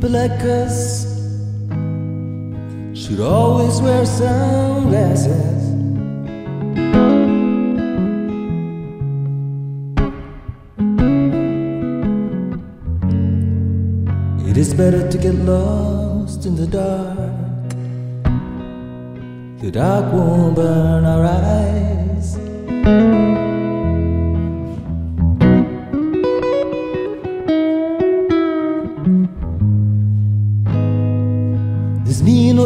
People like us should always wear sunglasses. It is better to get lost in the dark. The dark won't burn our eyes.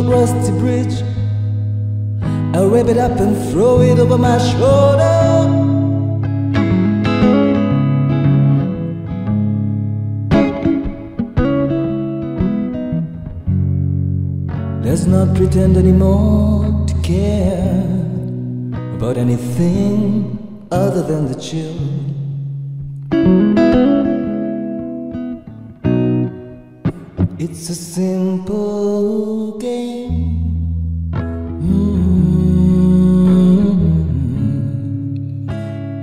Old rusty bridge, I'll rip it up and throw it over my shoulder. Let's not pretend anymore to care about anything other than the chill. It's a simple game. Mm.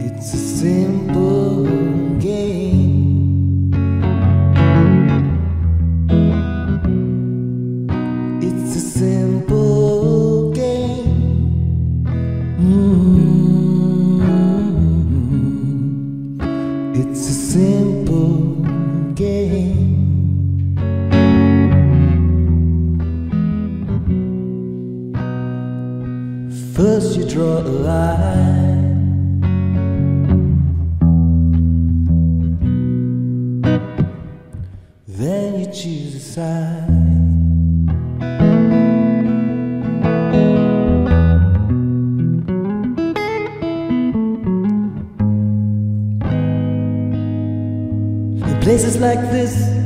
It's a simple First, you draw a line. Then you choose a side. In places like this,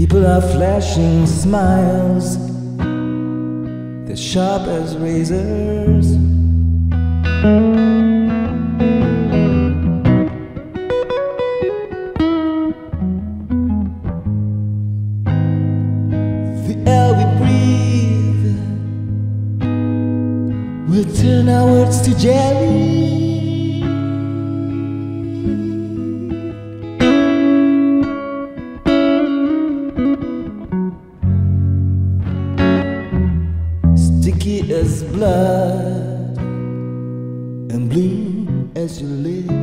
People are flashing smiles, they're sharp as razors. The air we breathe will turn our words to jelly. As blood and blue as your lips.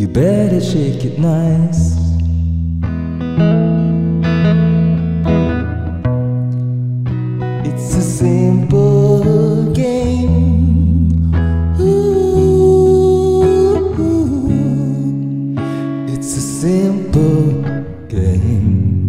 You better shake it nice. It's a simple game. Ooh, it's a simple game.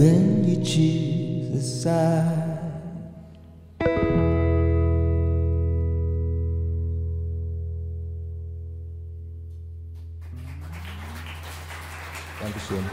then you choose a side. Dankeschön.